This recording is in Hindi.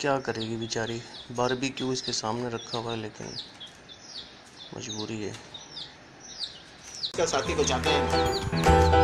क्या करेगी बेचारी? बारबी क्यों इसके सामने रखा हुआ है, लेकिन मजबूरी है। साथी को चाहते हैं।